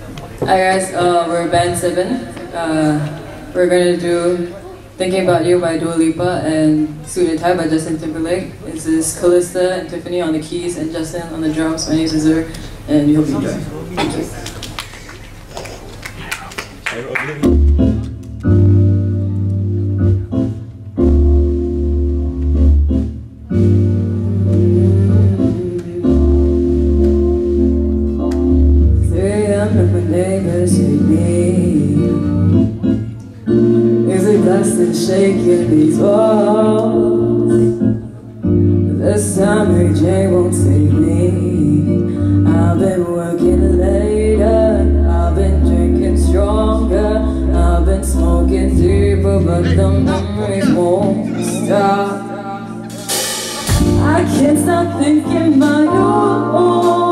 Hi guys, uh, we're band 7. Uh, we're gonna do Thinking About You by Dua Lipa and Suit and Tie by Justin Timberlake. This is Callista and Tiffany on the keys and Justin on the drums. My name is Azur and we hope you enjoy. Thank you. Time Mary Jane won't save me. I've been working later. I've been drinking stronger. I've been smoking deeper But the memories won't stop. I can't stop thinking about you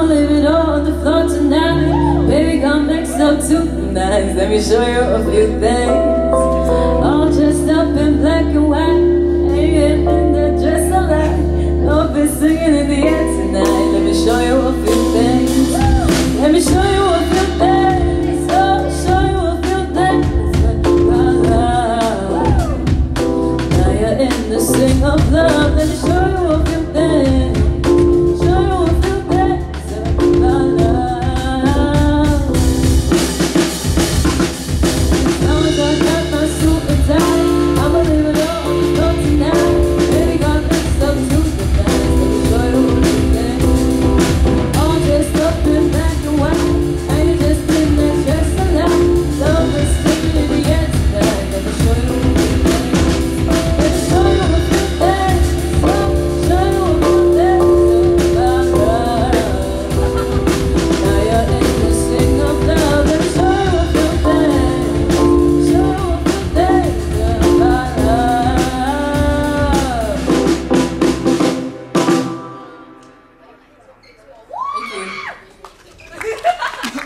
I'ma leave it all on the floor tonight. Baby, come next up to nice Let me show you a few things. All dressed up in black and white. Hanging in the dress alike Love is singing in the air tonight. Let me show you a few things. Let me show you